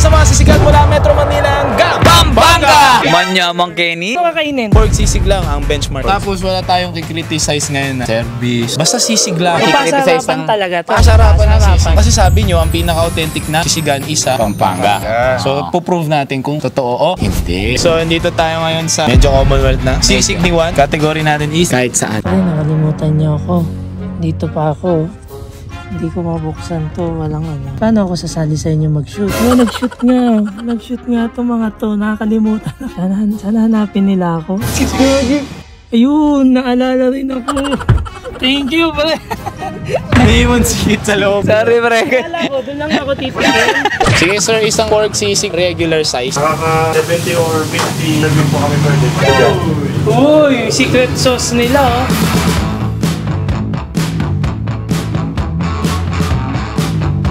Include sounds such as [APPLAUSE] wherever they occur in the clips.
sa mga sisigan mula Metro Manila hanggang Pampanga! Manyamang Kenny. Ito kakainin. Pork sisig lang ang benchmark. Tapos wala tayong kikriticize ngayon na service. Basta sisig lang. Kikriticize ng- talaga to. Pasarapan ng sisig. Kasi sabi nyo, ang pinaka-authentic na sisigan is sa Pampanga. So, puprove natin kung totoo o hindi. So, nandito tayo ngayon sa medyo commonwealth na sisig ni Juan. Category natin is kahit saan. Ay, nakalimutan niyo ako. Dito pa ako. Hindi ko mabuksan to. Walang ano. Paano ako sasali sa inyo mag-shoot? Oh, nag-shoot nga. Nag-shoot nga to mga to. Nakakalimutan. [LAUGHS] Sana, sana hanapin nila ako. [LAUGHS] Ayun, naalala rin ako. Thank you, pre. Naiwan seat sa loob. Sorry, pre. Akala ko, doon lang ako titigil. Sige sir, isang pork sisig regular size. Nakaka 70 or 50 naging po kami per day. Uy, secret sauce nila, oh.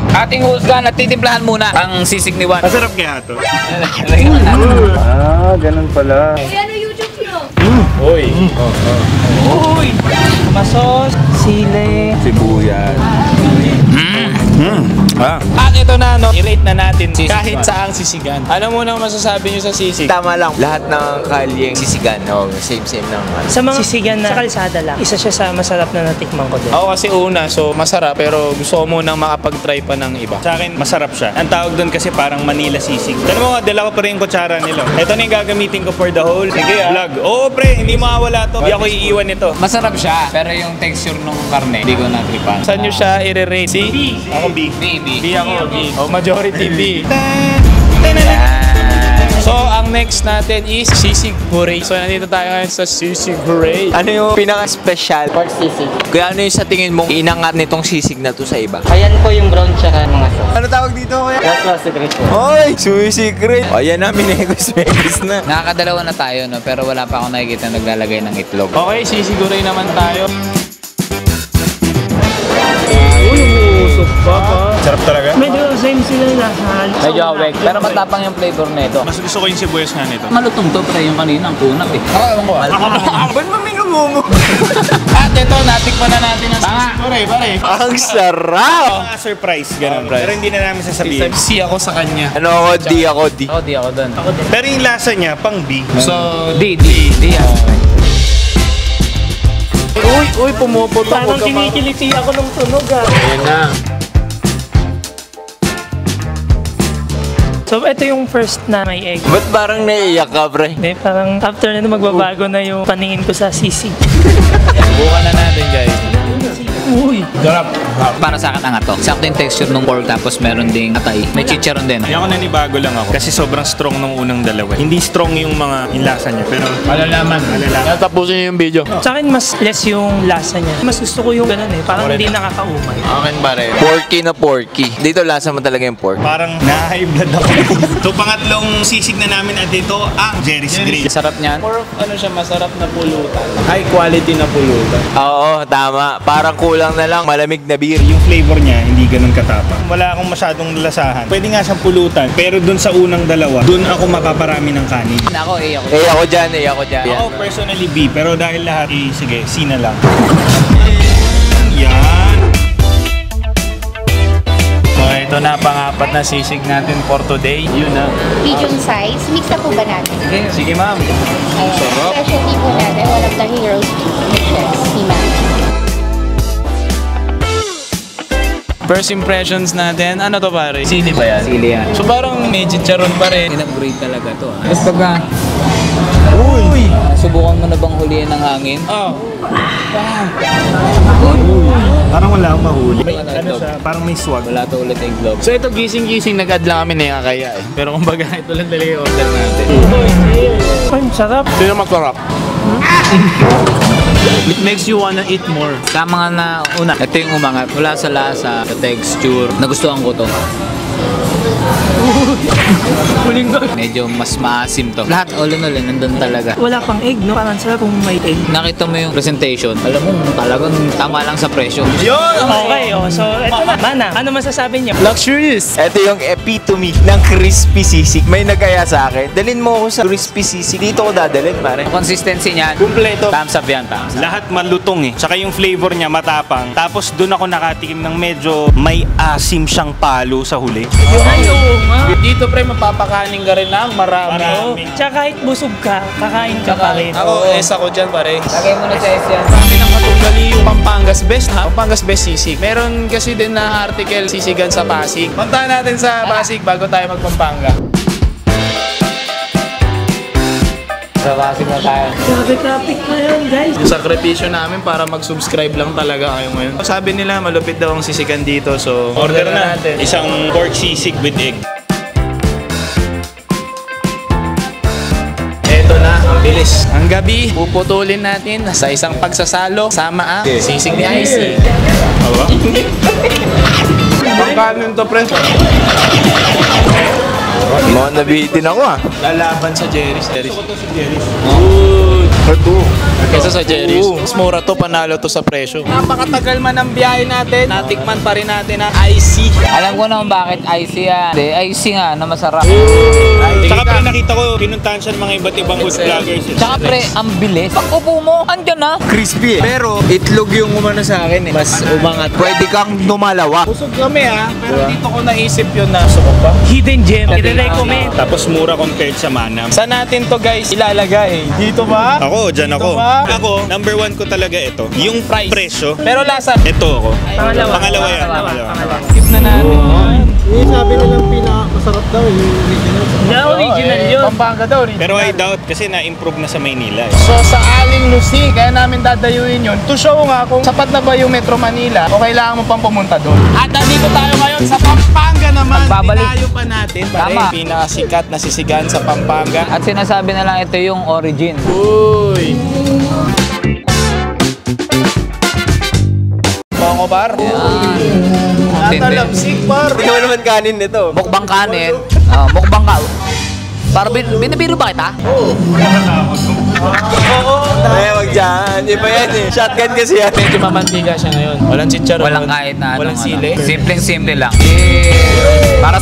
Ating husgan at titimplahan muna ang sisig ni Juan. Masarap kaya ito? Ah, ganun pala. Uy. Uy! Masos, sile. Sibuyas. At ito na, no, i-rate na natin kahit saang sisigan. Ano muna ang masasabi nyo sa sisig? Tama lang, lahat ng kalyeng sisigan, no, same-same lang. Sa mga sisigan na sa kalsada lang, isa siya sa masarap na natikman ko din. Ako kasi una, so masarap, pero gusto ko munang makapag-try pa ng iba. Sa akin, masarap siya. Ang tawag doon kasi parang Manila sisig. Tanong mo nga, dala ko pa rin yung kutsara nila. Ito na yung gagamitin ko for the whole Sige, vlog. Oo, pre, hindi mawawala to. Hindi ako iiwan nito. Masarap siya, pero yung texture ng karne, hindi ko na-tripan. Saan nyo siya i-rate? C? Ako B. Baby. B ako, B. O, majority B. So, ang next natin is Sisig Hooray. So, nandito tayo ngayon sa Sisig Hooray. Ano yung pinaka-special? Pork sisig. Kaya ano yung sa tingin mong inangat nitong sisig na to sa iba? Ayan po yung brown tsaka mga sauce. Ano tawag dito kuya? That's was secret po. Hoy! Sumisigret! O, yan na, minegos-megos na. Nakakadalawa na tayo, no? pero wala pa ako nakikita naglalagay ng itlog. Okay, Sisig Hooray naman tayo. Sarap talaga. Medyo same sila nasa Medyo awek, pero matapang yung flavor nito. Mas gusto ko yung sibuyas nga nito. Malutong to, pre, yung kanina, ang kunat eh. Ako, ewan ko. Ba't mo minumumo? [LAUGHS] At ito, natikman na natin ang Sisig Hooray, pare. Ang sarap! Mga surprise, ganun. Pero hindi na namin sasabihin. C ako sa kanya. Ano ako, di ako, di. Ako, di ako doon. Pero yung lasa niya, pang B. So, Di, di, di ako. uy, uy, pumuputok. Parang kinikiliti ako ng tunog ah. Ayan na. So ito yung first na may egg. Ba't parang naiiyak ka, pre? Hindi, parang after na magbabago na yung paningin ko sa sisig. Bukan na natin, guys. Uy! Sarap. Para sa akin, angat to. Sakto yung texture ng pork, tapos meron ding atay. May chicharon din. Hindi ako nanibago lang ako. Kasi sobrang strong nung unang dalawa. Hindi strong yung mga yung lasa niya. Pero Malalaman. Malalaman. Tapusin niyo yung video. Sa akin, mas less yung lasa niya. Mas gusto ko yung ganun eh. Parang hindi nakakaumay. Akin pare. Porky na porky. Dito lasa mo talaga yung pork. parang na-high blood ako. [LAUGHS] so pangatlong sisig na namin at dito, ah, Jerry's Grill. Sarap niyan. More of ano siya, masarap na pulutan. High quality na pulutan. Oo, tama. Parang kulang na lang malamig na beer. Yung flavor niya, hindi ganun katapang. Wala akong masyadong lasahan. Pwede nga siyang pulutan, pero dun sa unang dalawa, dun ako mapaparami ng kanin. Ako, eh, ako. Eh ako dyan, eh ako dyan. Ako personally B, pero dahil lahat, eh, sige, C na lang. Yan. So, ito na pang-apat na sisig natin for today. Yun na. medium size. Mix na po ba natin? Sige, ma'am. Ayan. Sarap. Specialty po natin, one of the heroes dishes ni Ma'am. First impressions natin, ano to pare? Sili ba yan? Sili yan. So parang may chicharon pa rin. In-upgrade talaga to. ah. Tapos pagka... Uy! Subukan mo na bang huliin ng hangin? Oh. Parang wala akong mahuli. May, ano siya, parang may swag. Wala to ulit yung globe. So ito gising-gising nag-add lang kami na kaya eh. Pero kumbaga ito lang talaga yung order natin. Ay, sarap. Sino magkarap? [LAUGHS] It makes you wanna eat more. Tama nga na una. Ito yung umangat. Mula sa lasa, sa texture. Nagustuhan ko to. Huling ko. Medyo mas maasim to. Lahat all in all, eh, nandun talaga. Wala pang egg, no? Parang sarap kung may egg. Nakita mo yung presentation. Alam mo, talagang tama lang sa presyo. Okay, oh. So, eto na. Mana, ano masasabi niyo? Luxurious! Ito yung epitome ng crispy sisig. May nagaya sa akin. Dalin mo ako sa crispy sisig. Dito ko dadalhin, pare. Consistency niyan. Kumpleto. Thumbs up yan, thumbs up. Lahat malutong eh. Tsaka yung flavor niya matapang. Tapos doon ako nakatikim ng medyo may asim siyang palo sa huli. Ay, oo nga. Dito pre, mapapakanin ka rin lang. Marami. Marami. Tsaka kahit busog ka, kakain ka pa rin. Ako, es ako dyan pare. Lagay mo na sa S yan. Sabi ng katunggali yung Pampangas Best ha? Pampangas Best sisig. Meron kasi din na article sisigan sa Pasig. Puntahan natin sa Pasig bago tayo magpampanga. Sa Pasig na tayo. Grabe traffic ngayon, guys. Yung sakripisyo namin para mag-subscribe lang talaga kayo ngayon. Sabi nila malupit daw ang sisigan dito so Order na. natin. Isang pork sisig with egg. Eto na, ang bilis. Ang gabi, puputulin natin sa isang pagsasalo sama ang sisig ni IC. Awa? [LAUGHS] Pangkanin to pre. Mga nabihitin ako ah. Lalaban sa Jerry's. Jerry's. Ito si Jerry's. Ito. Kesa sa Jerry's. Mas mura to, panalo to sa presyo. Napakatagal man ang biyahe natin. Natikman pa rin natin ang IC. Alam ko naman bakit IC yan. Hindi, IC nga na masarap. Ko, pinuntahan siya ng mga iba't ibang food vloggers. Tsaka pre, ang bilis. Pag upo mo, andyan na. Crispy eh. Pero itlog yung umano sa akin eh. Mas umangat. Pwede kang dumalawa. Busog kami ha, pero dito ko naisip yun na suko pa. Hidden gem. I-recommend. Tapos mura compared sa Manam. Saan natin to guys ilalagay? Dito ba? Ako, dyan ako. ba? Ako, number one ko talaga ito. Yung Price. presyo. Pero lasa. Ito ako. Pangalawa. Pangalawa yan. Pangalawa. Skip na natin. Na original yun. Pampanga daw rin. Pero I doubt kasi na-improve na sa Maynila. eh. So sa Aling Lucy, kaya namin dadayuin yun. To show nga kung sapat na ba yung Metro Manila o kailangan mo pang pumunta doon. At nandito tayo ngayon sa Pampanga naman. Pagbabalik. Dinayo pa natin. Pare, Tama. pinakasikat na sisigan sa Pampanga. At sinasabi na lang ito yung origin. Uy! Bar? Yan. Natalamsik bar. Hindi naman kanin nito. Mukbang kanin. Ah, mukbang ka. Para bin binibiro ba kita? Ay, wag dyan. Iba yan eh. Shotgun kasi yan. Medyo mamantiga siya ngayon. Walang chicharon. Walang kahit na Walang anong sili. Ano. Simpleng simple lang. Eh, para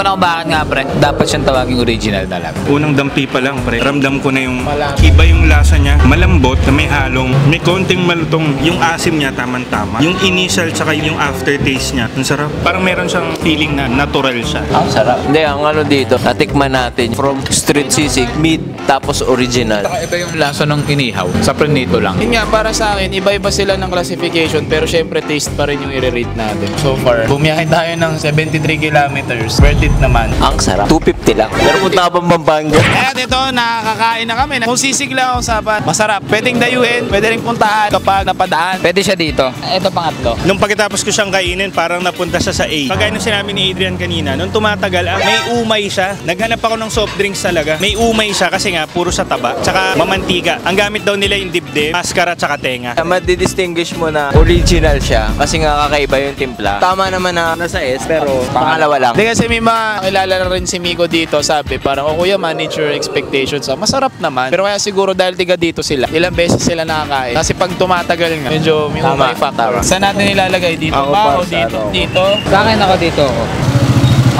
ko na kung bakit nga, pre. Dapat siyang tawaging original talaga. Unang dampi pa lang, pre. Ramdam ko na yung Malapit. iba yung lasa niya. Malambot, na may halong. May konting malutong. Yung asim niya, tamang-tama. Yung initial, tsaka yung aftertaste niya. Ang sarap. Parang meron siyang feeling na natural siya. Ang sarap. Hindi, ang ano dito, natikman natin from street sisig, meat, tapos original. Saka iba yung lasa ng inihaw. Sa prenito lang. Yun nga, para sa akin, iba-iba sila ng classification pero syempre taste pa rin yung i-rate natin. So far, bumiyahe tayo ng 73 kilometers. Worth it naman. Ang sarap. 250 lang. Pero punta ka pang Pampanga. Kaya dito, nakakakain na kami. Kung sisig lang ang usapan, masarap. Pwedeng dayuhin, pwede rin puntahan kapag napadaan. Pwede siya dito. Ito pangatlo. Nung pagkatapos ko siyang kainin, parang napunta siya sa A. Kagaya nung sinabi ni Adrian kanina, nung tumatagal, ah, may umay siya. Naghanap ako ng soft drinks talaga. May umay siya kasi nga, puro sa taba. Tsaka mamantika. Ang gamit daw nila yung dibdib, maskara, tsaka tenga. Madidistinguish mo na original siya kasi nga kakaiba yung timpla. Tama naman na nasa S, pero pangalawa lang. Hindi kasi may mga kilala na rin si Miko dito, sabi parang, oh kuya, manage your expectations. Ah, masarap naman. Pero kaya siguro dahil tiga dito sila, ilang beses sila nakakain. Kasi pag tumatagal nga, medyo may Tama, umay factor. Saan natin ilalagay dito? Ako ba pa, o dito? ano. Dito? Sa akin ako dito ako.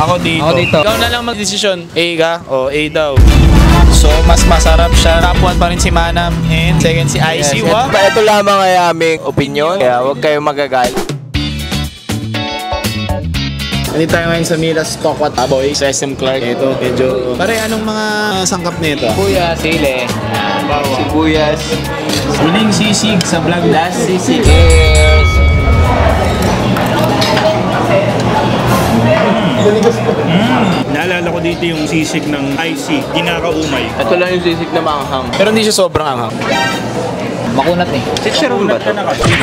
Ako dito. Ako dito. Ikaw na lang magdesisyon. A ka? O A daw. So, mas masarap siya. Top 1 pa rin si Manam. And second si IC. Wow. Ito lamang ay aming opinion, kaya huwag kayong magagal. Nandito tayo ngayon sa Milas Tokwat Aboy sa SM Clark. Ito, medyo... Pare, anong mga sangkap nito? Kuya, sili. Sibuyas. Huling sisig sa vlog last sisig. Cheers! Naalala ko dito yung sisig ng IC, ginakaumay. Ito lang yung sisig na maanghang. Pero hindi siya sobrang anghang. Makunat eh. Chicharon ba ito?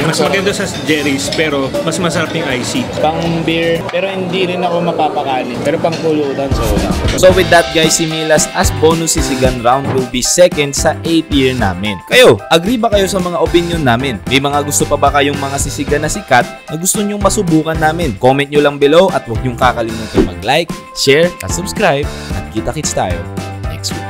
Mas maganda sa Jerry's, pero mas masarap yung IC. Pang beer, pero hindi rin ako mapapakanin. Pero pang pulutan, so wala. So with that guys, si Milas as bonus sisigan round will be second sa A tier namin. Kayo, agree ba kayo sa mga opinion namin? May mga gusto pa ba kayong mga sisigan na sikat na gusto nyong masubukan namin? Comment nyo lang below at huwag nyong kakalimutan mag-like, share, at subscribe. At kita-kits tayo next week.